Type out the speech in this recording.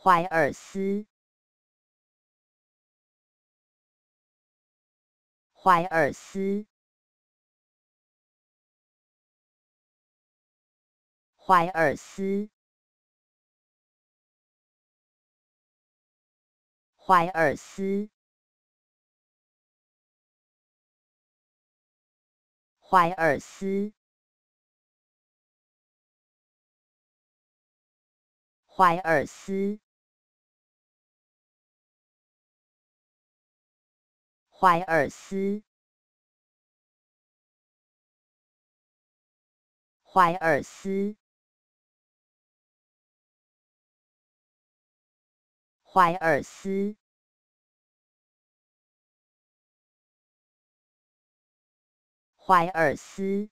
怀尔斯，怀尔斯，怀尔斯，怀尔斯，怀尔斯。怀尔斯，怀尔斯，怀尔斯，怀尔斯，怀尔斯。